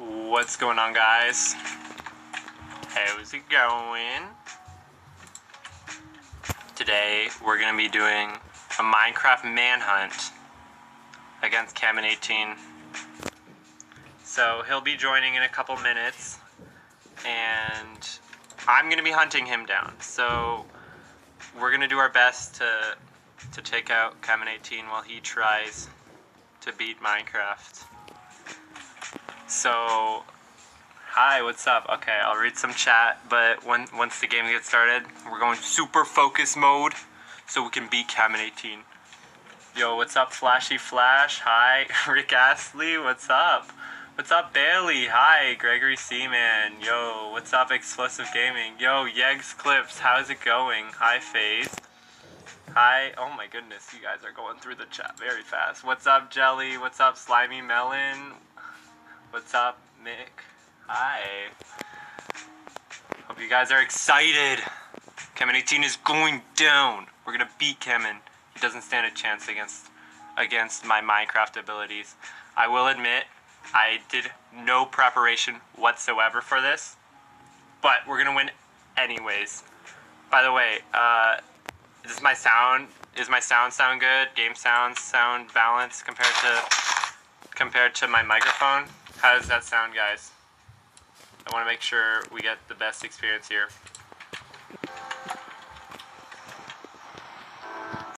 What's going on, guys? How's it going? Today, we're gonna be doing a Minecraft manhunt against Camman 18. So, he'll be joining in a couple minutes, and I'm gonna be hunting him down. So, we're gonna do our best to to take out Camman 18 while he tries to beat Minecraft. So, hi, what's up? Okay, I'll read some chat, but when once the game gets started, we're going super focus mode so we can beat Camman 18. Yo, what's up, Flashy Flash? Hi, Rick Astley, what's up? What's up, Bailey? Hi, Gregory Seaman. Yo, what's up, Explosive Gaming? Yo, Yegs Clips, how's it going? Hi, FaZe. Hi. Oh my goodness, you guys are going through the chat very fast. What's up, Jelly? What's up, Slimy Melon? What's up, Mick? Hi. Hope you guys are excited. Camman 18 is going down. We're gonna beat Camman. He doesn't stand a chance against against my Minecraft abilities. I will admit, I did no preparation whatsoever for this, but we're gonna win anyways. By the way, uh, is my sound is my sound sound good? Game sounds sound balanced compared to compared to my microphone? How does that sound, guys? I want to make sure we get the best experience here.